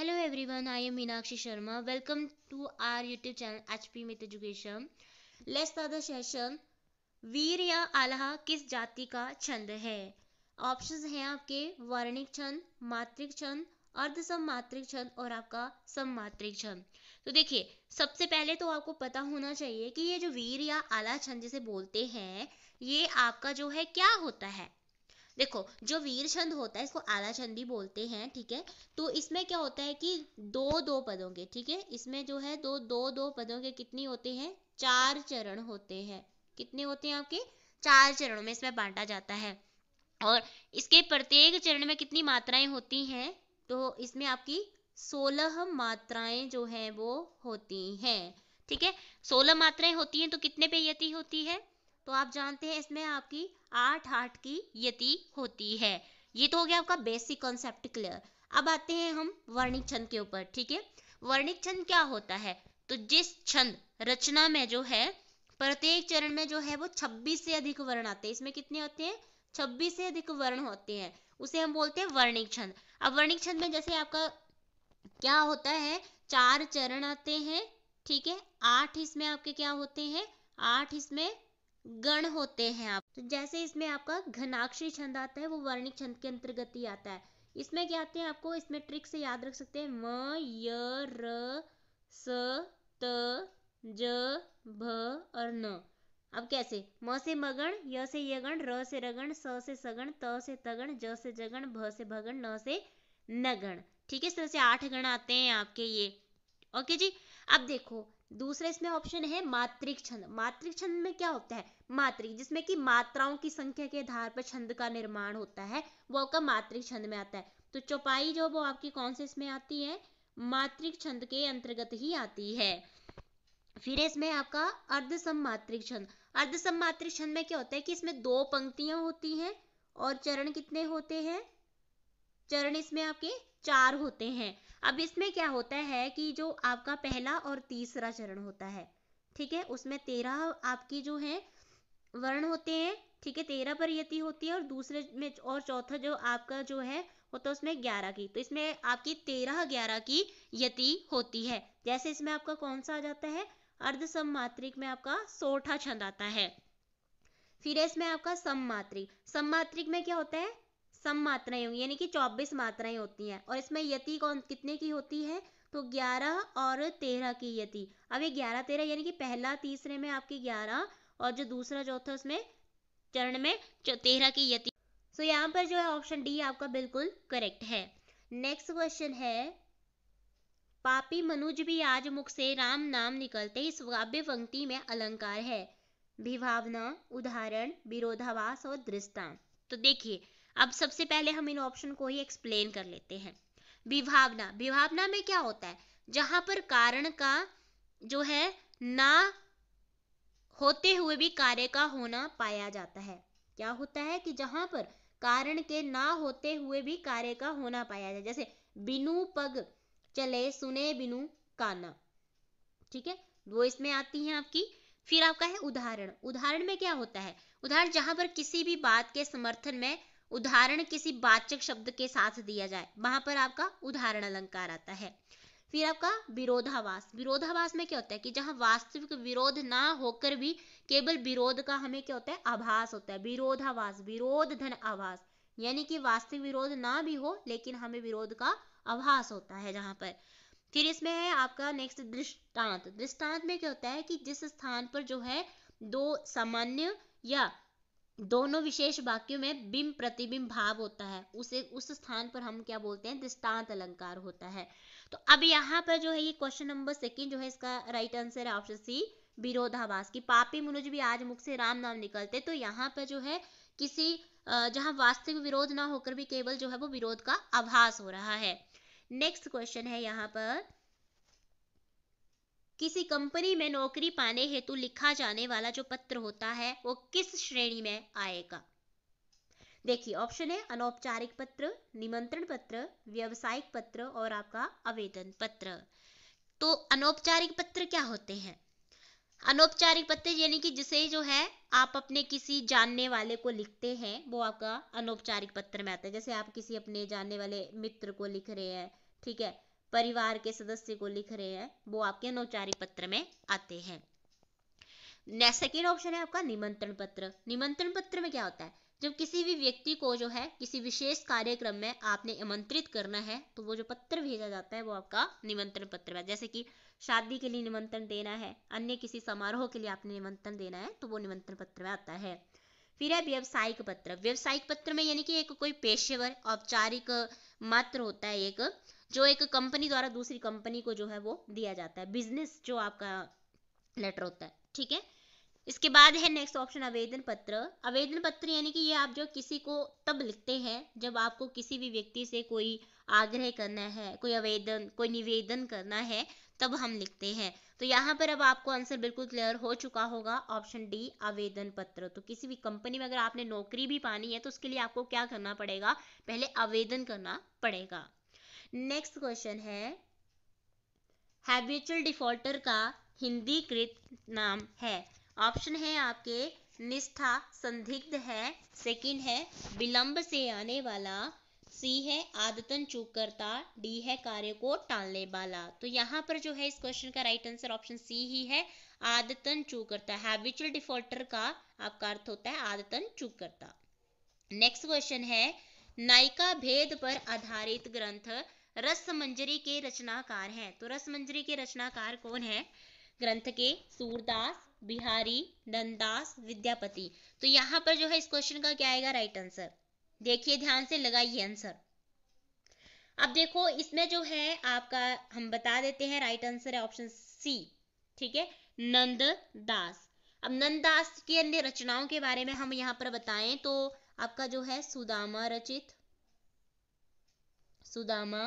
Hello everyone, I am Meenakshi Sharma. Welcome to our YouTube channel HP Myth Education. Let's start the. वीर या आल्हा किस जाति का छंद है ऑप्शंस हैं आपके वर्णिक छंद मात्रिक छंद अर्ध सममात्रिक छंद और आपका सममात्रिक छंद तो देखिए सबसे पहले तो आपको पता होना चाहिए कि ये जो वीर या आला छंद जिसे बोलते हैं ये आपका जो है क्या होता है देखो, जो वीर छंद होता है, इसको आला छंद भी बोलते हैं, ठीक है? तो इसमें क्या होता है कि दो दो पदों के, ठीक है? इसमें जो है दो दो दो पदों के कितनी होते हैं? चार चरण होते हैं। कितने होते हैं आपके? चार चरणों में इसमें बांटा जाता है। और इसके प्रत्येक चरण में कितनी मात्राएँ होती हैं? तो इसमें आपकी सोलह मात्राएँ जो है, वो होती हैं, ठीक है? सोलह मात्राएँ होती हैं तो कितने पे यति होती है? तो आप जानते हैं इसमें आपकी आठ आठ की यति होती है। ये तो हो गया आपका बेसिक कॉन्सेप्ट क्लियर अब आते हैं हम वर्णिक छंद के ऊपर, ठीक है? वर्णिक छंद क्या होता है? तो जिस छंद, रचना में जो है, प्रत्येक चरण में जो है वो 26 से अधिक वर्ण आते हैं। इसमें कितने होते हैं? 26 से अधिक वर्ण होते हैं। उसे हम बोलते हैं वर्णिक छंद। अब वर्णिक छंद में जैसे आपका क्या होता है? चार चरण आते हैं, ठीक है? आठ इसमें आपके क्या होते हैं? आठ इसमें गण होते हैं आप। तो जैसे इसमें आपका घनाक्षरी छंद आता है, वो वर्णिक छंद के अंतर्गत ही आता है। इसमें क्या आते हैं आपको? इसमें ट्रिक से याद रख सकते हैं। म, य, र, स, त, ज, भ, और न। अब कैसे? म से मगण य से यगण र से रगण स से सगण त से तगण ज से जगण भ से भगण न से नगण ठीक है, इस तरह से आठ गण आते हैं आपके ये। ओके जी? अब देखो, दूसरा इसमें ऑप्शन है मात्रिक छंद। मात्रिक छंद में क्या होता है? मात्रिक जिसमें कि मात्राओं की संख्या के आधार पर छंद का निर्माण होता है, वो आपका मात्रिक छंद में आता है। तो चौपाई जो वो आपकी कौन से इसमें आती है? मात्रिक छंद के अंतर्गत ही आती है। फिर इसमें आपका अर्ध सम्मात्रिक छंद। अर्ध सम्मात्रिक छंद में क्या होता है कि इसमें दो पंक्तियाँ होती हैं और चरण कितने होते हैं? चरण इसमें आपके चार होते हैं। अब इसमें क्या होता है कि जो आपका पहला और तीसरा चरण होता है, ठीक है? उसमें तेरह आपकी जो है, वर्ण होते हैं, ठीक है? तेरह पर यति होती है और दूसरे में और चौथा जो आपका जो है, होता है उसमें ग्यारह की। तो इसमें आपकी तेरह ग्यारह की यति होती है। जैसे इसमें आपका कौन सा आ जाता है? अर्ध सममात्रिक में आपका सोठा छंद आता है। फिर इसमें आपका सममात्रिक। सममात्रिक में क्या होता है? सम मात्राएँ होंगी, यानी कि चौबीस मात्राएँ होती हैं। और इसमें यति कौन, कितने की होती है? तो ग्यारह और तेरह की यति। अब ये ग्यारह तेरह, यानी कि पहला तीसरे में आपकी ग्यारह, और जो दूसरा चौथा, उसमें चरण में तेरह की यति। सो यहाँ पर जो है ऑप्शन डी आपका बिल्कुल करेक्ट है। नेक्स्ट क्वेश्चन है, पापी मनुज भी आज मुख से राम नाम निकलते, इस काव्य पंक्ति में अलंकार है। विभावना, उदाहरण विरोधावास और दृष्टांत। तो देखिए अब सबसे पहले हम इन ऑप्शन को ही एक्सप्लेन कर लेते हैं। विभावना। विभावना में क्या होता है? जहाँ पर कारण का जो है, ना होते हुए भी कार्य का होना पाया जाता है। क्या होता है कि जहाँ पर कारण के ना होते हुए भी कार्य का होना पाया जाए जैसे, बिनु पग चले, सुने बिनु काना। ठीक है? वो इसमें आती है आपकी। फिर आपका है उदाहरण। उदाहरण में क्या होता है? उदाहरण जहाँ पर किसी भी बात के समर्थन में उदाहरण किसी वाचक शब्द के साथ दिया जाए। वहाँ पर आपका उदाहरण अलंकार आता है। फिर आपका विरोधावास विरोधावास में क्या होता है कि जहाँ वास्तविक विरोध ना होकर भी केवल विरोध का हमें क्या होता है? आभास होता है। विरोधावास विरोध धन आभास। यानी कि वास्तविक विरोध ना भी हो, लेकिन हमें विरोध का आभास होता है जहाँ पर। फिर इसमें है आपका नेक्स्ट दृष्टांत। दृष्टांत में क्या होता है कि जिस स्थान पर जो है दो सामान्य या दोनों विशेष वाक्यों में बिंब प्रतिबिंब भाव होता है। उसे, उस स्थान पर हम क्या बोलते हैं? दृष्टांत अलंकार होता है। तो अब यहाँ पर जो है ये क्वेश्चन नंबर सेकंड जो है इसका राइट आंसर है ऑप्शन सी विरोधाभास की। पापी मनुज भी आज मुख से राम नाम निकलते तो यहाँ पर जो है किसी जहाँ वास्तविक विरोध ना होकर भी केवल जो है वो विरोध का आभास हो रहा है। नेक्स्ट क्वेश्चन है यहाँ पर। किसी कंपनी में नौकरी पाने हेतु लिखा जाने वाला जो पत्र होता है, वो किस श्रेणी में आएगा? देखिए ऑप्शन है अनौपचारिक पत्र, निमंत्रण पत्र, व्यवसायिक पत्र और आपका आवेदन पत्र। तो अनौपचारिक पत्र क्या होते हैं? अनौपचारिक पत्र यानी कि जिसे जो है आप अपने किसी जानने वाले को लिखते हैं, वो आपका अनौपचारिक पत्र में आता है। जैसे आप किसी अपने जानने वाले मित्र को लिख रहे हैं, ठीक है? परिवार के सदस्य को लिख रहे हैं, वो आपके अनौपचारिक पत्र में आते हैं। सेकेंड ऑप्शन है आपका निमंत्रण पत्र। निमंत्रण पत्र में क्या होता है? जब किसी भी व्यक्ति को जो है, किसी विशेष कार्यक्रम में आपने आमंत्रित करना है तो वो जो पत्र भेजा जाता है, वो आपका निमंत्रण पत्र है। जैसे कि शादी के लिए निमंत्रण देना है, अन्य किसी समारोह के लिए आपने निमंत्रण देना है तो वो निमंत्रण पत्र में आता है। फिर है व्यवसायिक पत्र। व्यवसायिक पत्र में यानी कि एक कोई पेशेवर, औपचारिक मात्र होता है एक, जो एक कंपनी द्वारा दूसरी कंपनी को जो है वो दिया जाता है। बिज़नेस जो आपका लेटर होता है, ठीक है? इसके बाद है नेक्स्ट ऑप्शन आवेदन पत्र। आवेदन पत्र यानी कि ये आप जो किसी को तब लिखते हैं जब आपको किसी भी व्यक्ति से कोई आग्रह करना है, कोई आवेदन, कोई निवेदन करना है, तब हम लिखते हैं। तो यहाँ पर अब आपको आंसर बिल्कुल क्लियर हो चुका होगा ऑप्शन डी आवेदन पत्र। तो किसी भी कंपनी में अगर आपने नौकरी भी पानी है तो उसके लिए आपको क्या करना पड़ेगा? पहले आवेदन करना पड़ेगा। नेक्स्ट क्वेश्चन है हैबिचुअल डिफॉल्टर का हिंदी कृत नाम है। ऑप्शन है आपके, निष्ठा, संदिग्ध है। सेकंड है, विलंब से आने वाला सी है आदतन चूक करता डी है कार्य को टालने वाला। तो यहाँ पर जो है इस क्वेश्चन का राइट आंसर ऑप्शन सी ही है, आदतन चूक करता हैबिचुअल डिफॉल्टर का आपका अर्थ होता है आदतन चूक करता नेक्स्ट क्वेश्चन है, नायिका भेद पर आधारित ग्रंथ रस मंजरी के रचनाकार हैं। तो रस मंजरी के रचनाकार कौन है? ग्रंथ के सूरदास, बिहारी, नंदास, विद्यापति। तो यहाँ पर जो है इस क्वेश्चन का क्या आएगा राइट आंसर देखिए, ध्यान से लगाइए आंसर अब देखो, इसमें जो है आपका, हम बता देते हैं राइट आंसर है ऑप्शन सी ठीक है? नंद दास. अब नंद दास की अन्य रचनाओं के बारे में हम यहाँ पर बताएँ तो आपका जो है सुदामा रचित सुदामा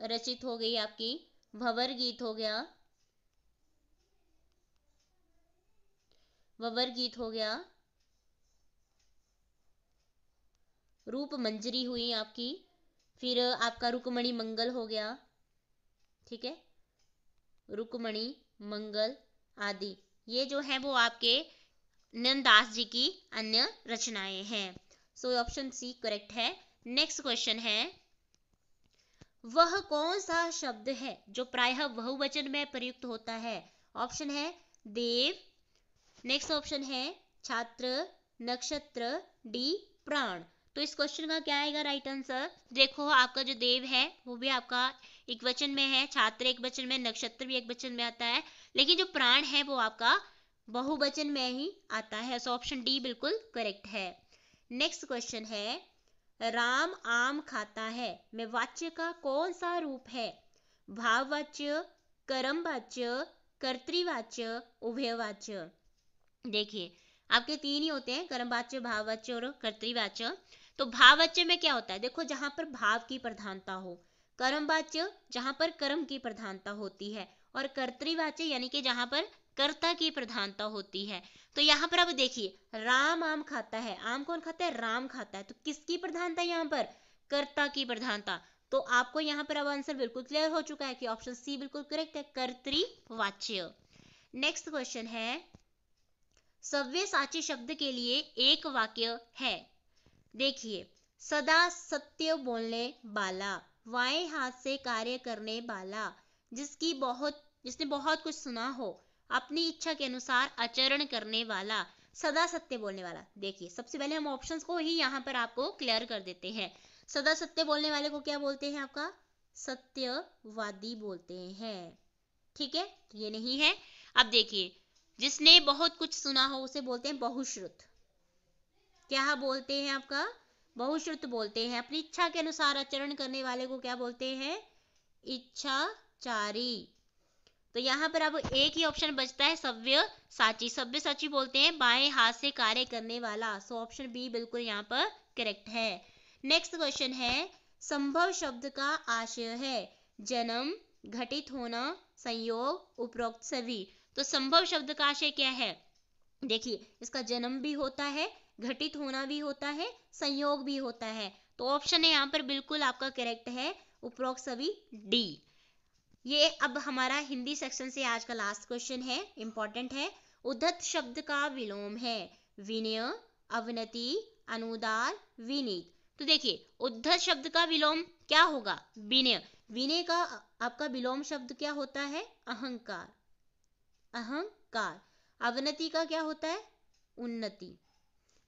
रचित हो गई आपकी, भवर गीत हो गया ववर गीत हो गया रूप मंजरी हुई आपकी। फिर आपका रुकमणि मंगल हो गया। ठीक है? रुकमणि, मंगल आदि। ये जो है वो आपके नंदास जी की अन्य रचनाएँ हैं। सो ऑप्शन सी करेक्ट है। नेक्स्ट क्वेश्चन है, वह कौन सा शब्द है जो प्रायः बहुवचन में प्रयुक्त होता है? ऑप्शन है, देव। नेक्स्ट ऑप्शन है, छात्र, नक्षत्र, डी, प्राण। तो इस क्वेश्चन का क्या आएगा राइट आंसर देखो, आपका जो देव है, वो भी आपका एक वचन में है, छात्र एक वचन में, नक्षत्र भी एक वचन में आता है, लेकिन जो प्राण है, वो आपका बहुवचन में ही आता है सो ऑप्शन डी बिल्कुल करेक्ट है। नेक्स्ट क्वेश्चन है, राम आम खाता है, में वाच्य का कौन सा रूप है? भाववाच्य, कर्मवाच्य, कर्तृवाच्य, उभयवाच्य। देखिए, आपके तीन ही होते हैं, कर्मवाच्य, भाववाच्य और कर्तृवाच्य। तो भाववाच्य में क्या होता है? देखो, जहाँ पर भाव की प्रधानता हो, कर्मवाच्य, जहाँ पर कर्म की प्रधानता होती है, और कर्तृवाच्य यानी कि जहाँ पर कर्ता की प्रधानता होती है। तो यहाँ पर अब देखिए, राम आम खाता है। आम कौन खाता है? राम खाता है। तो किसकी प्रधानता यहाँ पर? कर्ता की प्रधानता। तो आपको यहाँ पर अब आंसर बिल्कुल क्लियर हो चुका है कि ऑप्शन सी बिल्कुल करेक्ट है, कर्तृवाच्य। नेक्स्ट क्वेश्चन है सव्य साची शब्द के लिए एक वाक्य है। देखिए, सदा सत्य बोलने वाला, वाए हाथ से कार्य करने वाला, जिसकी बहुत, जिसने बहुत कुछ सुना हो, अपनी इच्छा के अनुसार आचरण करने वाला, सदा सत्य बोलने वाला। देखिए, सबसे पहले हम ऑप्शंस को ही यहाँ पर आपको क्लियर कर देते हैं। सदा सत्य बोलने वाले को क्या बोलते हैं आपका? सत्यवादी बोलते हैं। ठीक है? तो ये नहीं है। अब देखिए, जिसने बहुत कुछ सुना हो, उसे बोलते हैं बहुश्रुत। क्या बोलते हैं आपका? बहुश्रुत बोलते हैं। अपनी इच्छा के अनुसार आचरण करने वाले को क्या बोलते हैं? इच्छाचारी। तो यहाँ पर अब एक ही ऑप्शन बचता है, सव्य साची। सभ्य साची बोलते हैं, बाएँ हाथ से कार्य करने वाला। सो ऑप्शन बी बिल्कुल यहाँ पर करेक्ट है। नेक्स्ट क्वेश्चन है, संभव शब्द का आशय है। जन्म, घटित होना, संयोग, उपरोक्त सभी। तो संभव शब्द का आशय क्या है? देखिए, इसका जन्म भी होता है, घटित होना भी होता है, संयोग भी होता है। तो ऑप्शन है यहाँ पर बिल्कुल आपका करेक्ट है, उपरोक्त सभी डी ये अब हमारा हिंदी सेक्शन से आज का लास्ट क्वेश्चन है इंपॉर्टेंट है। उद्धत शब्द का विलोम है, विनय, अवनति, अनुदार, विनीत। तो देखिए, उद्धत शब्द का विलोम क्या होगा? विनय। विनय का आपका विलोम शब्द क्या होता है? अहंकार। अहंकार। अवनति का क्या होता है? उन्नति।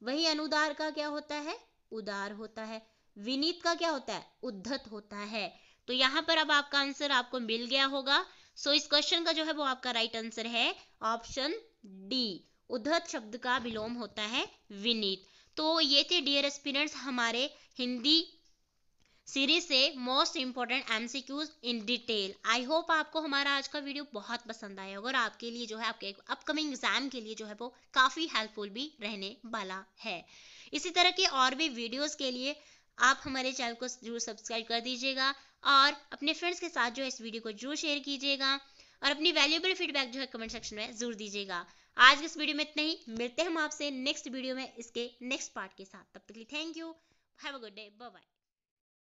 वही अनुदार का क्या होता है? उदार होता है। विनीत का क्या होता है? उद्धत होता है। तो यहाँ पर अब आपका आंसर आपको मिल गया होगा। सो इस क्वेश्चन का जो है वो आपका राइट आंसर है। ऑप्शन डी उद्धत शब्द का विलोम होता है विनीत। तो ये थे डियर एस्पिरेंट्स हमारे हिंदी सीरीज़ से most important MCQs in detail I hope आपको हमारा आज का वीडियो बहुत पसंद आया होगा और आपके लिए जो है, आपके अपकमिंग एग्ज़ाम के लिए जो है, वो काफ़ी हेल्पफुल भी रहने वाला है। इसी तरह के और भी वीडियोस के लिए आप हमारे चैनल को ज़रूर सब्सक्राइब कर दीजिएगा और अपने फ्रेंड्स के साथ जो है, इस वीडियो को ज़रूर शेयर कीजिएगा और अपनी वैल्यूबल फीडबैक जो है कमेंट सेक्शन में ज़रूर दीजिएगा। आज के इस वीडियो में इतना ही। मिलते हैं हम आपसे नेक्स्ट वीडियो में इसके नेक्स्ट पार्ट के साथ। तब तक के लिए thank you have a good day bye